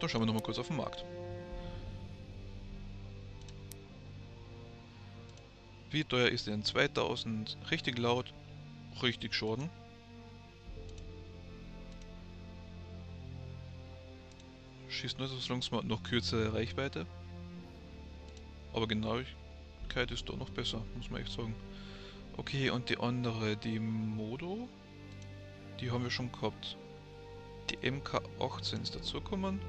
Dann schauen wir nochmal kurz auf den Markt. Wie teuer ist denn 2000? Richtig laut, richtig Schaden. Schießt nur so langsam noch kürzere Reichweite. Aber Genauigkeit ist doch noch besser, muss man echt sagen. Okay, und die andere, die Modo, die haben wir schon gehabt. Die MK18 ist dazugekommen.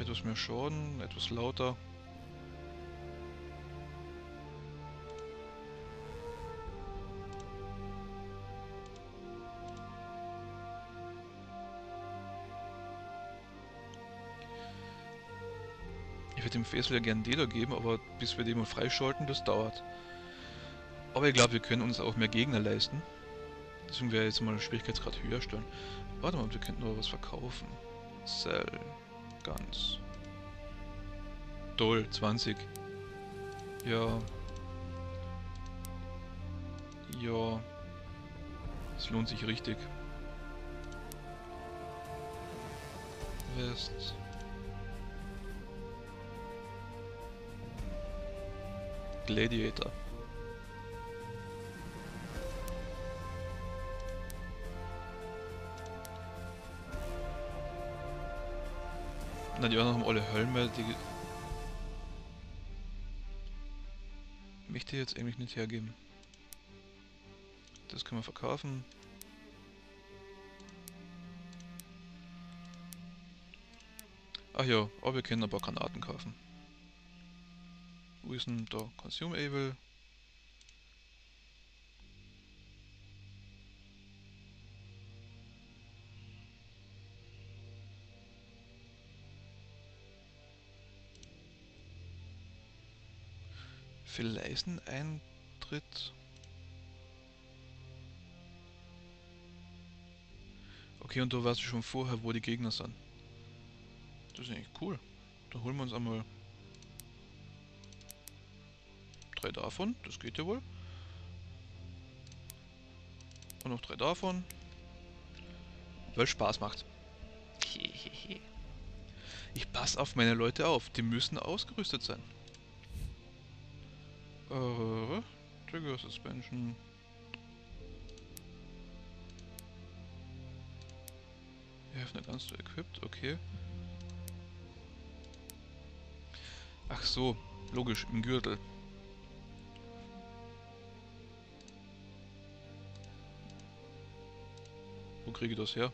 Etwas mehr Schaden, etwas lauter. Ich würde dem Fessel ja gerne Dela geben, aber bis wir den mal freischalten, das dauert. Aber ich glaube, wir können uns auch mehr Gegner leisten. Deswegen wäre jetzt mal den Schwierigkeitsgrad höher stellen. Warte mal, wir könnten noch was verkaufen. Sell. Ganz. Toll, 20. Ja. Ja. Es lohnt sich richtig. West. Gladiator. Na, die anderen haben alle Helme, die... Möchte ich jetzt eigentlich nicht hergeben. Das können wir verkaufen. Ach ja, aber wir können ein paar Granaten kaufen. Wo ist denn da? Consume Vielleicht ein Eintritt. Okay, und da weißt du schon vorher, wo die Gegner sind. Das ist eigentlich cool. Da holen wir uns einmal drei davon. Das geht ja wohl. Und noch drei davon. Weil Spaß macht. Ich passe auf meine Leute auf. Die müssen ausgerüstet sein. Äh, Trigger Suspension. Haben nicht ganz so equipped, okay. Ach so, logisch, im Gürtel. Wo kriege ich das her?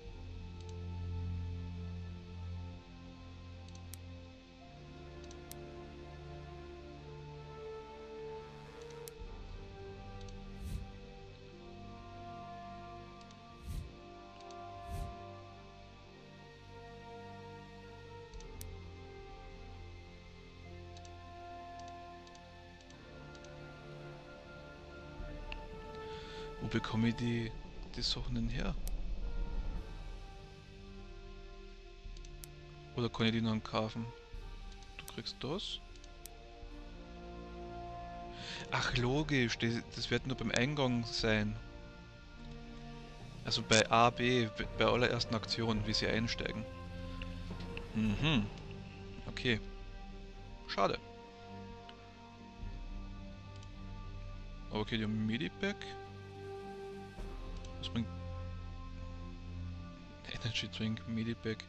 Ich die, die Sachen her? Oder kann ich die noch kaufen? Du kriegst das. Ach logisch, das, das wird nur beim Eingang sein. Also bei A, B, bei allerersten Aktionen, wie sie einsteigen. Mhm. Okay. Schade. Okay, die haben Medipack. Was bringt... Energy Drink, Medipack.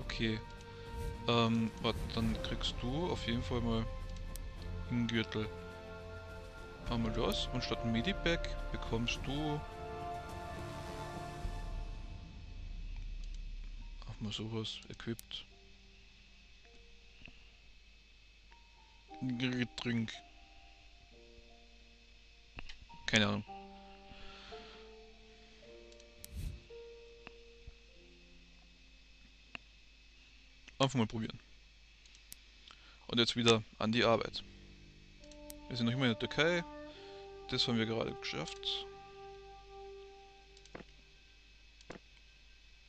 Okay. Ähm, warte, dann kriegst du auf jeden Fall mal einen Gürtel. Einmal das und statt Medipack bekommst du sowas equipped. Getränk. Keine Ahnung. Einfach mal probieren. Und jetzt wieder an die Arbeit. Wir sind noch immer in der Türkei. Das haben wir gerade geschafft.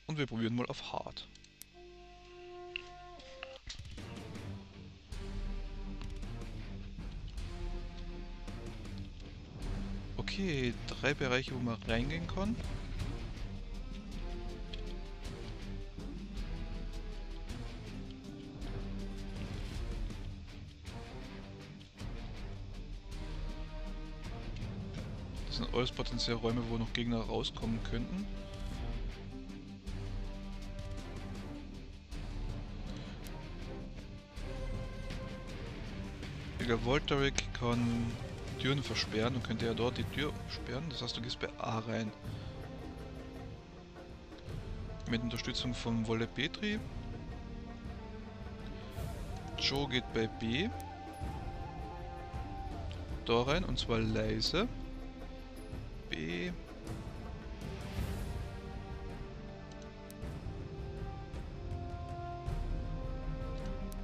Und wir probieren mal auf Hard. Okay, drei Bereiche, wo man reingehen kann. Das sind alles potenzielle Räume, wo noch Gegner rauskommen könnten. Der Volteric kann Türen versperren und könnte ja dort die Tür sperren. Das heißt, du gehst bei A rein. Mit Unterstützung von Wolle Petri. Joe geht bei B. Da rein und zwar leise. B.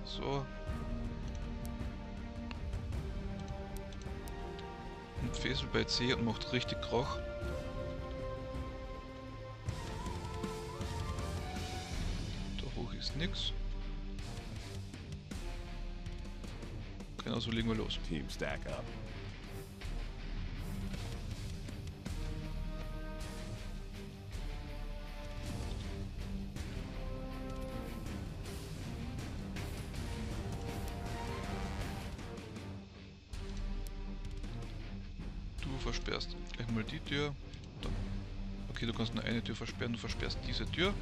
So, Fesel bei C und macht richtig Krach. Da hoch ist nix. Genau so legen wir los. Team stack up. Versperrst gleich mal die Tür. Okay, du kannst nur eine Tür versperren, du versperrst diese Tür.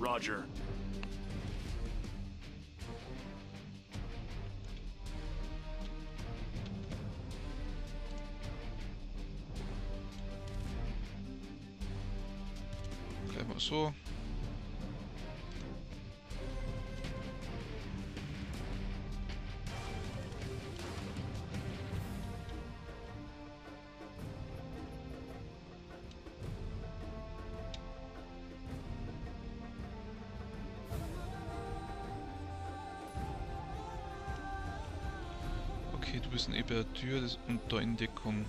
Roger. Gleich mal so. Okay, du bist neben der Tür das, und da in Deckung.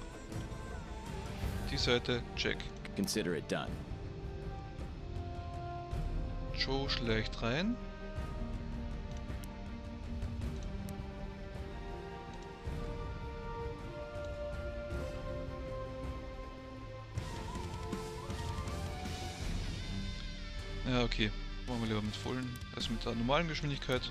Die Seite, check. Consider it done. Joe schleicht rein. Ja, okay. Machen wir lieber mit vollen, also mit der normalen Geschwindigkeit.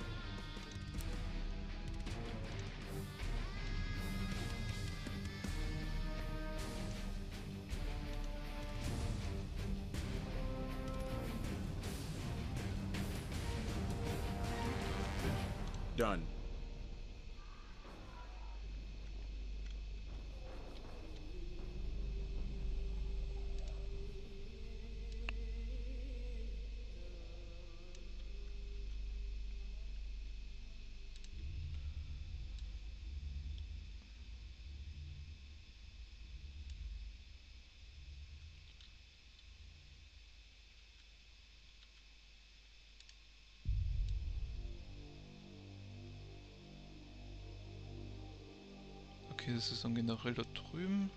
Ist dann generell da drüben.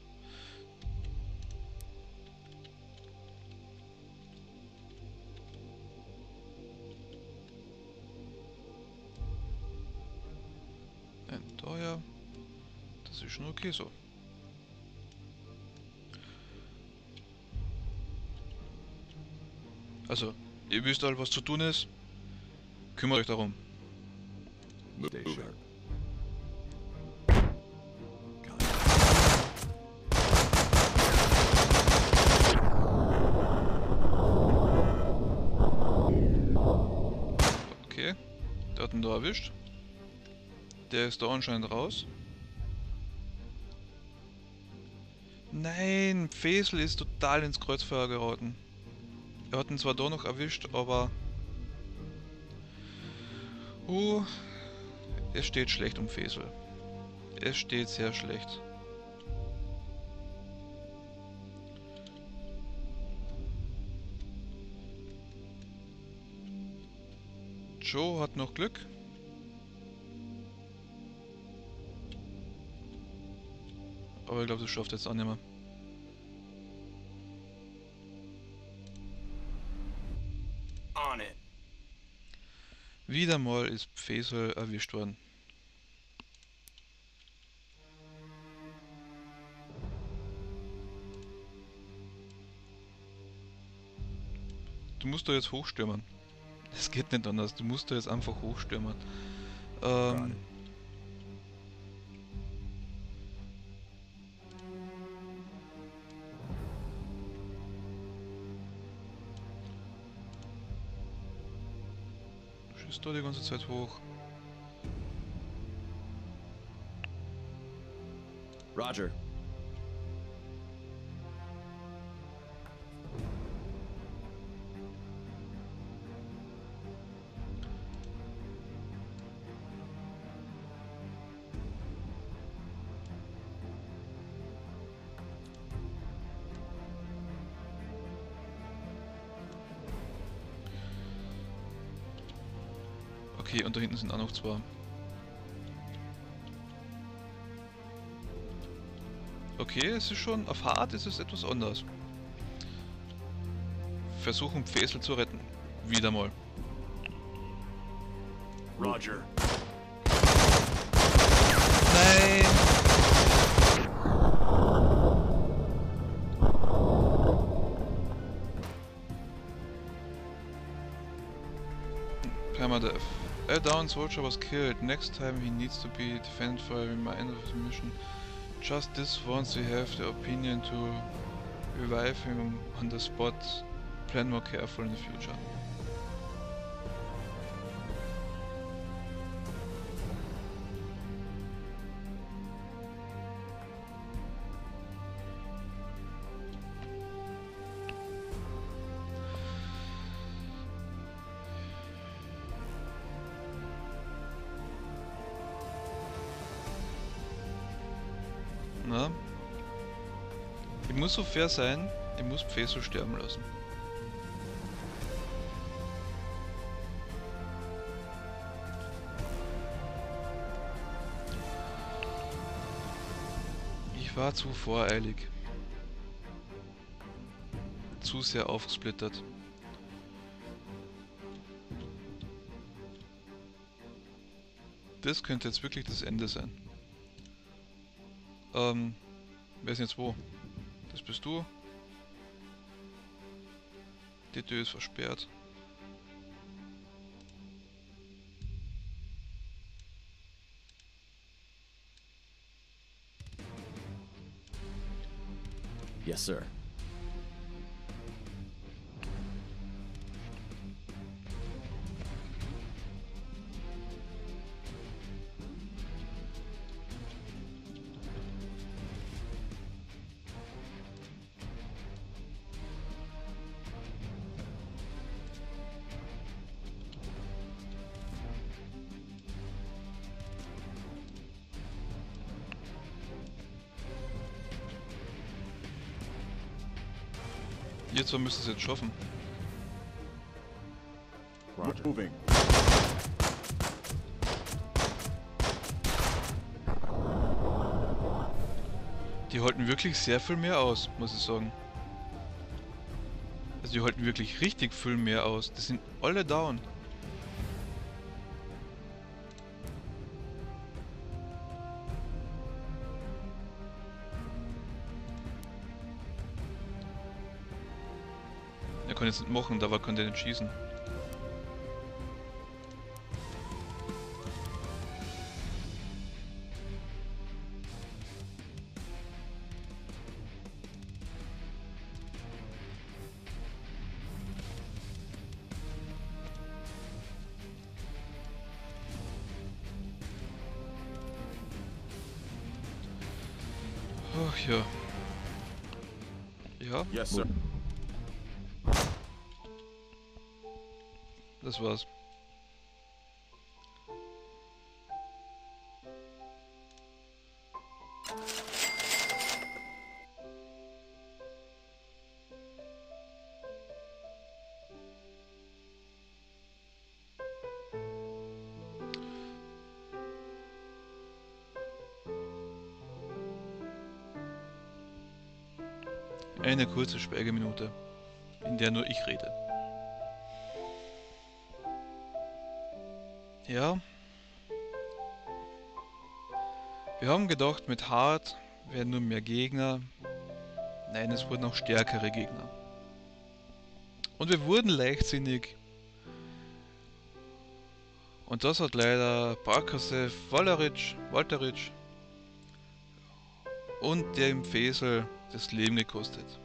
Ein Teuer. Das ist schon okay so. Also, ihr wisst alle, was zu tun ist. Kümmert euch darum. Move ist da anscheinend raus. Nein, Fesel ist total ins Kreuzfeuer geraten. Er hat ihn zwar da noch erwischt, aber... Uh, es steht schlecht um Fesel. Es steht sehr schlecht. Joe hat noch Glück. aber ich glaube, das schafft jetzt auch nicht mehr. Wieder mal ist Fesel erwischt worden. Du musst da jetzt hochstürmen. Es geht nicht anders. Du musst da jetzt einfach hochstürmen. Ähm, du schießt da die ganze Zeit hoch. Roger. Okay, und da hinten sind auch noch zwei. Okay, es ist schon, auf hart ist es etwas anders. Versuchen Fesel zu retten. Wieder mal. Roger. Nein! Permadeath. A down soldier was killed. Next time he needs to be defended for a reminder of the mission. Just this once we have the opinion to revive him on the spot. Plan more careful in the future. Na? Ich muss so fair sein, ich muss Pfeso sterben lassen. Ich war zu voreilig. Zu sehr aufgesplittert. Das könnte jetzt wirklich das Ende sein. Ähm, wer ist jetzt wo? Das bist du. Die Tür ist versperrt. Yes, sir. Ihr zwei müsst es jetzt schaffen. Roger. Moving. Die halten wirklich sehr viel mehr aus, muss ich sagen. Also die halten wirklich richtig viel mehr aus. Die sind alle down. Jetzt nicht machen, da kann der nicht schießen. Ach ja. Ja, Yes, sir. Das war's. Eine kurze Schweigeminute, in der nur ich rede. Ja. Wir haben gedacht, mit Hard werden nur mehr Gegner. Nein, es wurden auch stärkere Gegner. Und wir wurden leichtsinnig. Und das hat leider Barkasev, Walteric, Walteric und dem Fesel das Leben gekostet.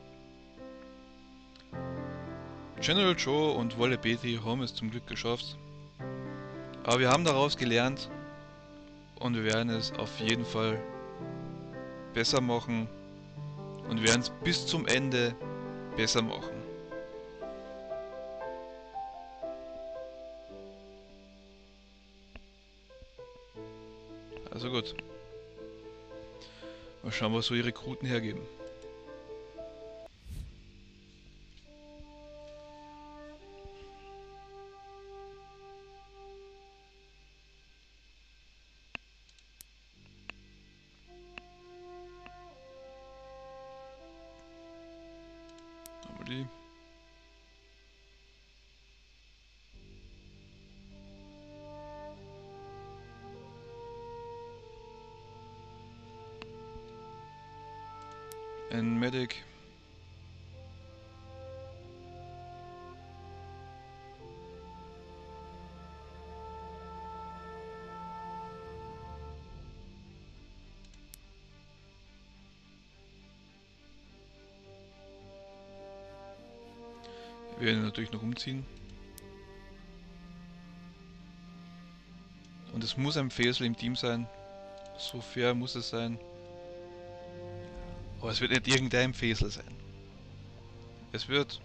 General Joe und Wolle Betty haben es zum Glück geschafft. Aber wir haben daraus gelernt und wir werden es auf jeden Fall besser machen und werden es bis zum Ende besser machen. Also gut. Mal schauen, was so die Rekruten hergeben. Haben wir die. Ein Medic. Wir werden natürlich noch umziehen. Und es muss ein Fesel im Team sein. So fair muss es sein. Aber es wird nicht irgendein Fesel sein. Es wird...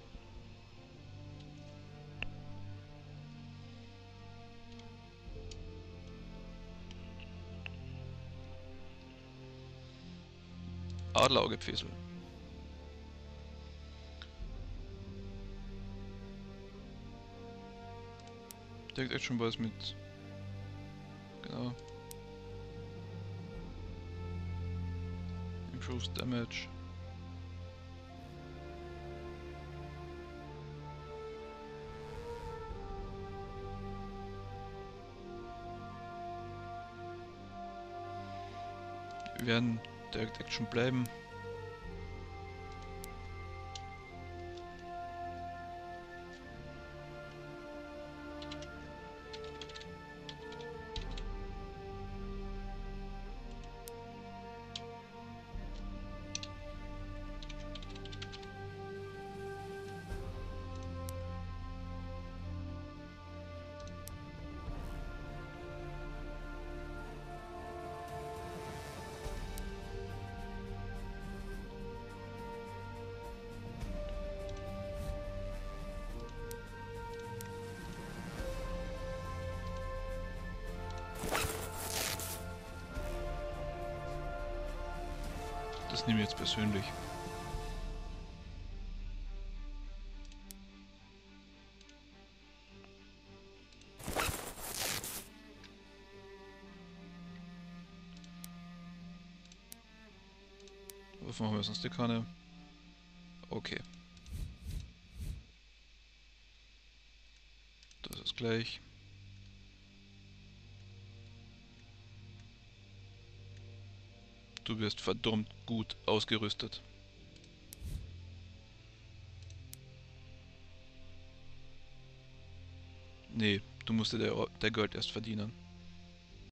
Adleraugepfesel. Direkt echt schon mit... Genau. Improves Damage. Wir werden Direct Action bleiben. Das nehme ich jetzt persönlich. Was machen wir sonst die Kanne? Okay. Das ist gleich. Du wirst verdammt gut ausgerüstet. Nee, du musst dir der, der Geld erst verdienen.